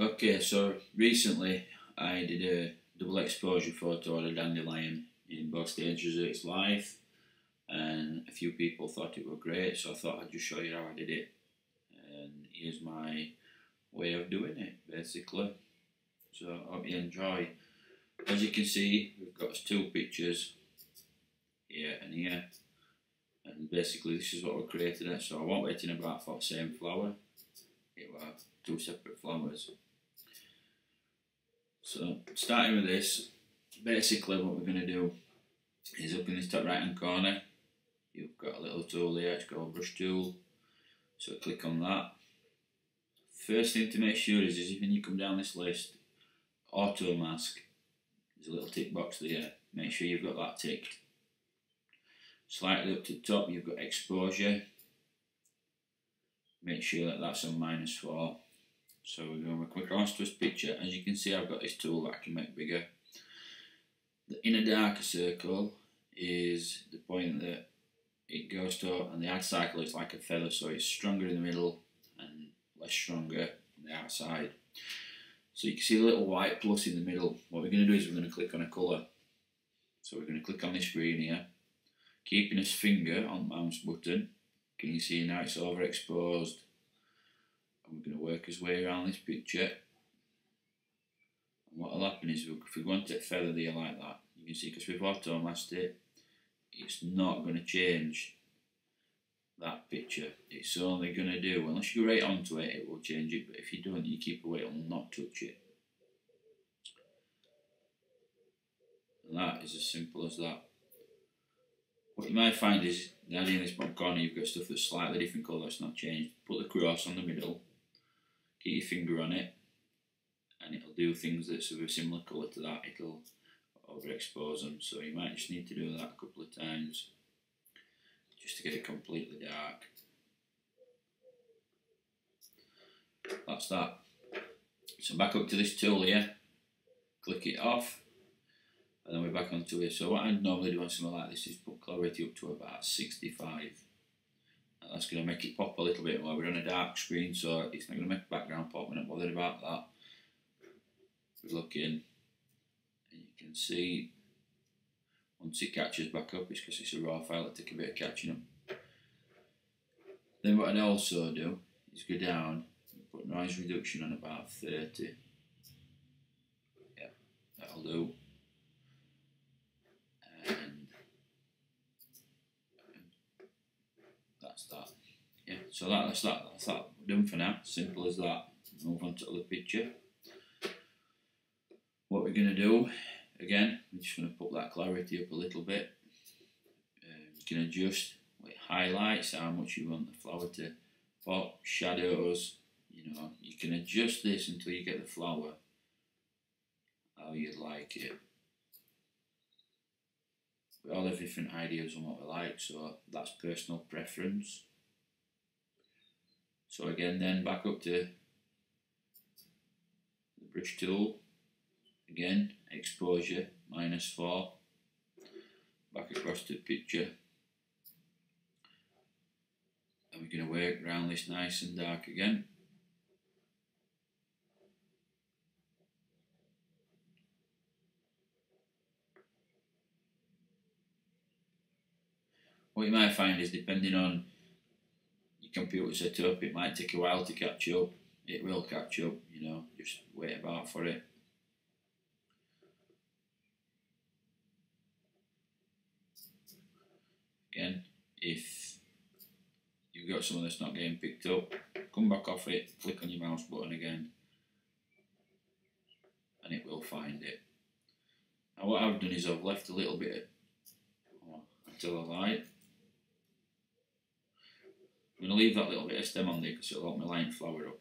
Okay, so recently I did a double exposure photo of a dandelion in both stages of its life and a few people thought it were great so I thought I'd just show you how I did it. And here's my way of doing it basically. So I hope you enjoy. As you can see we've got two pictures here and here. And basically this is what we created it. So I won't wait in about for the same flower. It were two separate flowers so starting with this basically what we're going to do is up in this top right hand corner you've got a little tool here it's called brush tool. So click on that. First thing to make sure is, is when you come down this list auto mask there's a little tick box there make sure you've got that ticked. Slightly up to the top you've got exposure. Make sure that that's on minus 4 so we're going to click on to this picture. As you can see I've got this tool that I can make bigger. The inner darker circle is the point that it goes to and the ag cycle is like a feather so it's stronger in the middle and less stronger on the outside. So you can see a little white plus in the middle. What we're going to do is we're going to click on a colour. So we're going to click on this green here. Keeping this finger on the mouse button. Can you see now it's overexposed and we're going to work his way around this picture and what will happen is if we want to feather there like that you can see because we've auto masked it it's not going to change that picture. It's only going to do, unless you go right onto it, it will change it, but if you don't, you keep away, it will not touch it. And that is as simple as that. What you might find is, down in this bottom corner, you've got stuff that's slightly different colour that's not changed. Put the cross on the middle, get your finger on it, and it'll do things that's of a similar colour to that. It'll overexpose them, so you might just need to do that a couple of times just to get it completely dark. That's that. So back up to this tool here, click it off, and then we're back onto it. So what I normally do on something like this is put clarity up to about 65. That's going to make it pop a little bit more. We're on a dark screen, so it's not going to make background pop. We're not bothered about that. We look in, and you can see once it catches back up, it's because it's a raw file, it'll take a bit of catching up. Then what I'd also do is go down and put noise reduction on about 30. Yeah, that'll do. And that's that. Yeah, so that, that's that, that's that done for now. Simple as that. Move on to the picture. What we're going to do again, I'm just going to put that clarity up a little bit. Um, you can adjust with highlights, how much you want the flower to pop, shadows, you know, you can adjust this until you get the flower how you'd like it. We all have different ideas on what we like, so that's personal preference. So again then back up to the brush tool. Again exposure minus 4 back across to the picture. And we're going to work around this nice and dark again what you might find is depending on your computer setup it might take a while to catch up. It will catch up you know just wait about for it. Again if you've got someone that's not getting picked up come back off it click on your mouse button again and it will find it. Now what I've done is I've left a little bit oh, until I light I'm going to leave that little bit of stem on there because it'll help me line flower up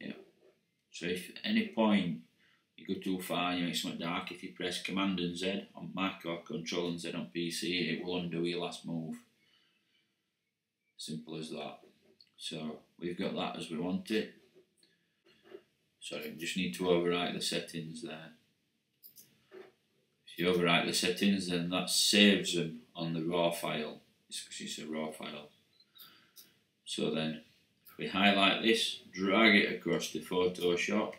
yeah so if at any point you go too far, you make something dark, if you press Command and Z on Mac or Control and Z on PC, it will undo your last move. Simple as that. So we've got that as we want it. Sorry, we just need to overwrite the settings there. If you overwrite the settings, then that saves them on the raw file. It's because it's a raw file. So then, If we highlight this, drag it across the Photoshop.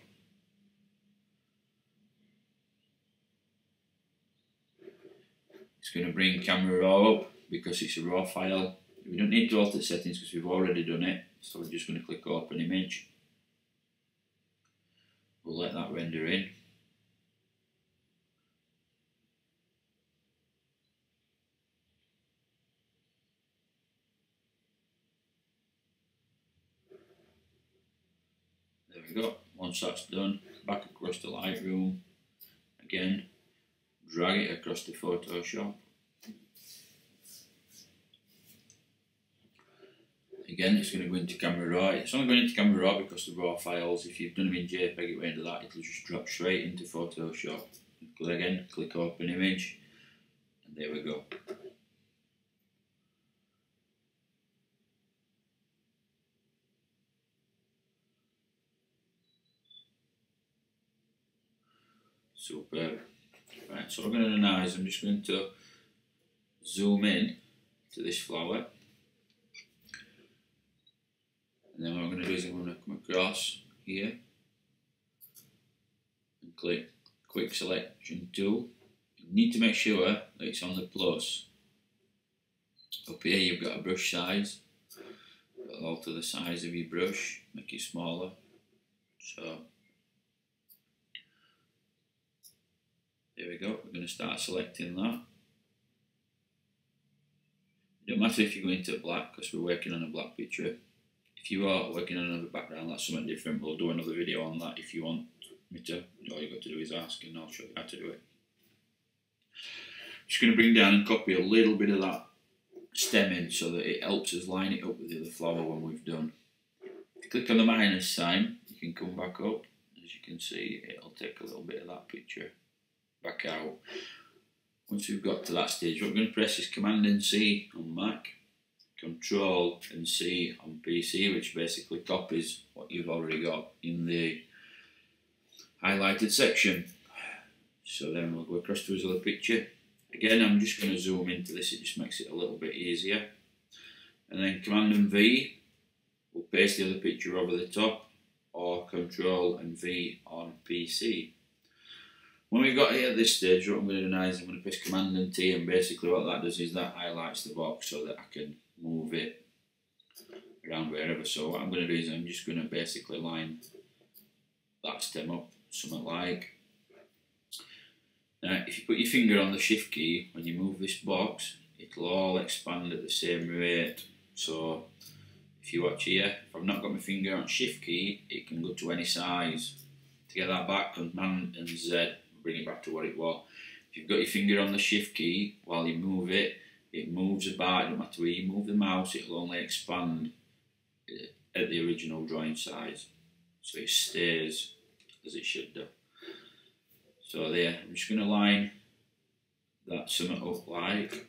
It's going to bring camera raw up because it's a raw file. We don't need to alter settings because we've already done it. So we're just going to click open image. We'll let that render in. We. Once that's done, back across to Lightroom. Again, drag it across to Photoshop. Again, it's going to go into camera raw. It's only going into camera raw because the raw files, if you've done them in JPEG, it went into that, it'll just drop straight into Photoshop. Again, click open image, and there we go. Superb. Right, so I'm going to do now is I'm just going to zoom in to this flower. And then what I'm going to do is I'm going to come across here and click quick selection tool. You need to make sure that it's on the plus. Up here you've got a brush size. alter the size of your brush, make it smaller. So There we go, we're going to start selecting that. It don't matter if you go into black because we're working on a black picture. If you are working on another background, that's something different. We'll do another video on that if you want me to. All you've got to do is ask and I'll show you how to do it. Just going to bring down and copy a little bit of that stem in so that it helps us line it up with the other flower when we've done. Click on the minus sign, you can come back up. As you can see, it'll take a little bit of that picture back out. Once we've got to that stage, what we're going to press is Command and C on Mac, Control and C on PC, which basically copies what you've already got in the highlighted section. So then we'll go across to his other picture. Again, I'm just going to zoom into this, it just makes it a little bit easier. And then Command and V we'll paste the other picture over the top, or Control and V on PC. When we got here at this stage, what I'm going to do now is I'm going to press Command and T, and basically what that does is that highlights the box so that I can move it around wherever. So what I'm going to do is I'm just going to basically line that stem up, something like. Now, if you put your finger on the Shift key, when you move this box, it'll all expand at the same rate. So if you watch here, if I've not got my finger on Shift key, it can go to any size. To get that back, Command and Z bring it back to what it was. If you've got your finger on the shift key while you move it, it moves about, no matter where you move the mouse, it'll only expand uh, at the original drawing size. So it stays as it should do. So there, I'm just going to line that summit up like.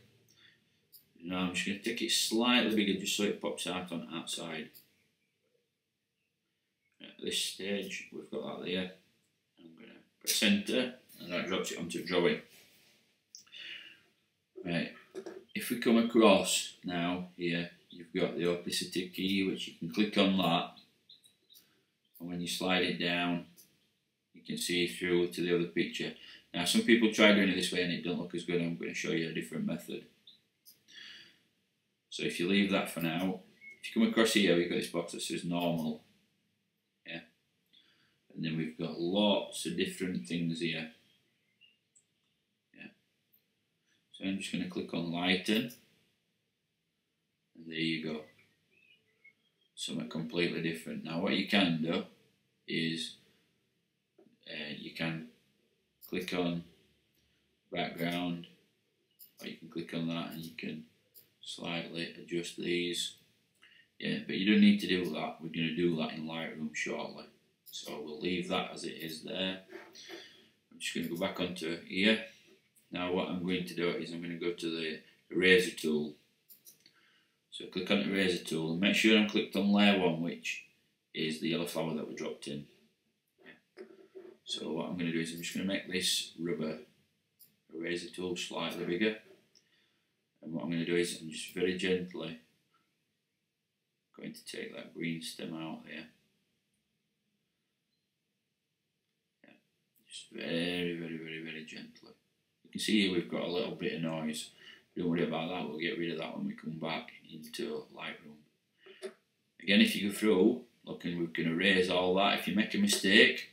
Now I'm just going to take it slightly bigger just so it pops out on that side. At this stage, we've got that there. I'm going to press enter and that drops it onto drawing. Right, if we come across now here, you've got the opacity key which you can click on that and when you slide it down you can see through to the other picture. Now some people try doing it this way and it don't look as good, I'm going to show you a different method. So if you leave that for now, if you come across here we've got this box that says normal. Yeah. And then we've got lots of different things here. So I'm just going to click on lighten. And there you go. Something completely different. Now what you can do is uh, you can click on background or you can click on that and you can slightly adjust these. Yeah, but you don't need to do that. We're going to do that in Lightroom shortly. So we'll leave that as it is there. I'm just going to go back onto here. Now what I'm going to do is I'm going to go to the eraser tool. So click on the eraser tool and make sure I'm clicked on layer 1 which is the yellow flower that we dropped in. So what I'm going to do is I'm just going to make this rubber eraser tool slightly bigger. And what I'm going to do is I'm just very gently going to take that green stem out there. Yeah, just very, very, very, very gently. Can see here we've got a little bit of noise. Don't worry about that, we'll get rid of that when we come back into Lightroom. Again, if you go through, looking, we can erase all that. If you make a mistake,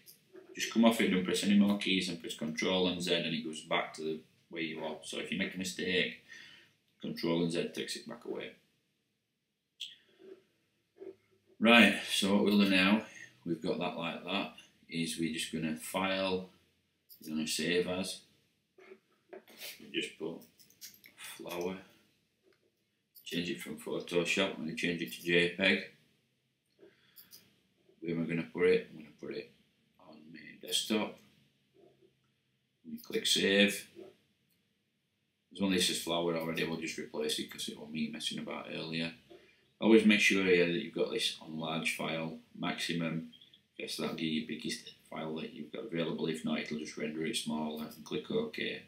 just come off it, don't press any more keys and press Control and Z and it goes back to the way you are. So if you make a mistake, Control and Z takes it back away. Right, so what we'll do now, we've got that like that, is we're just going to file, we're going to save as, we just put flower, change it from Photoshop, I'm going to change it to JPEG, where am I going to put it? I'm going to put it on my desktop. We click save. As long as this is flower already, we'll just replace it because it was me messing about earlier. Always make sure here that you've got this on large file, maximum. Guess that'll give you the biggest file that you've got available. If not, it'll just render it smaller and click OK.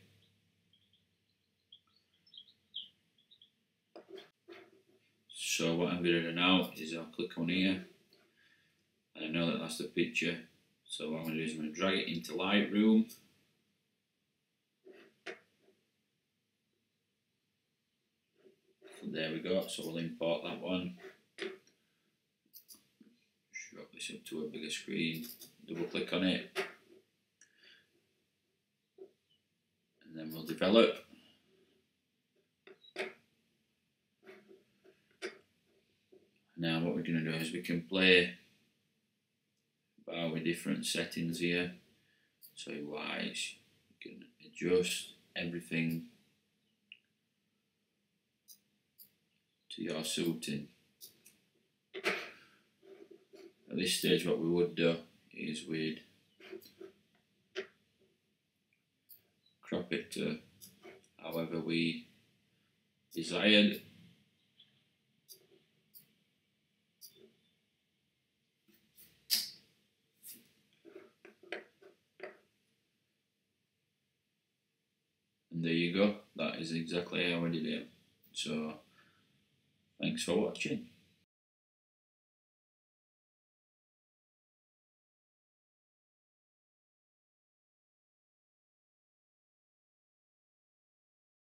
So what I'm going to do now is I'll click on here and I know that that's the picture so what I'm going to do is I'm going to drag it into Lightroom. So there we go, so we'll import that one. Drop this up to a bigger screen, double click on it. And then we'll develop. Now what we're going to do is we can play our different settings here. So wise, you can adjust everything to your suiting. At this stage what we would do is we'd crop it to however we desired there you go, that is exactly how I did it. So, thanks for watching.